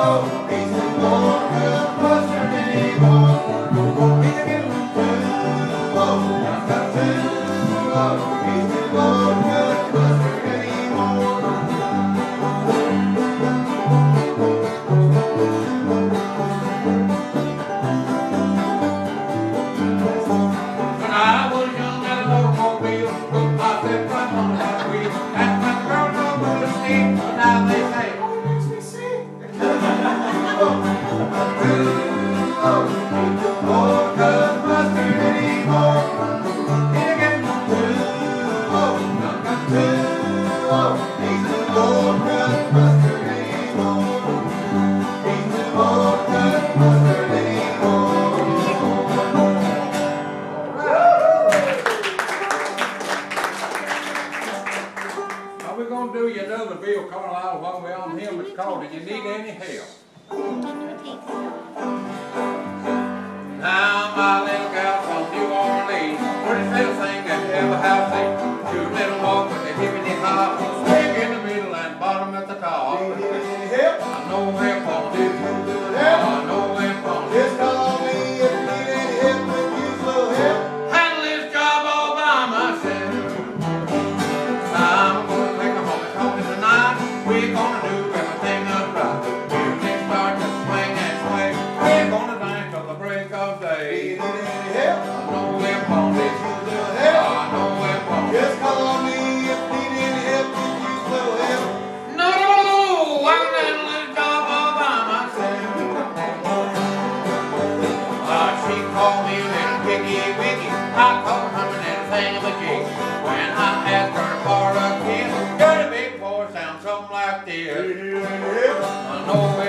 When How we gonna do you another bill, Carlisle, while we're on him, it's called, and you need any help? Now my little gal from New Orleans, pretty little thing that ever have seen. Two little walk with a hippity hop, swing in the middle and bottom at the top. I know them on it, We're gonna do everything. Music start to swing and sway. We're gonna dance till the break of day. I know on. I know on. Just call me if need any help, if you help. No, I can handle this job all by myself. Uh, she called me little piggy wiggy. I call her and singing a jig. When I asked her for something like this. I know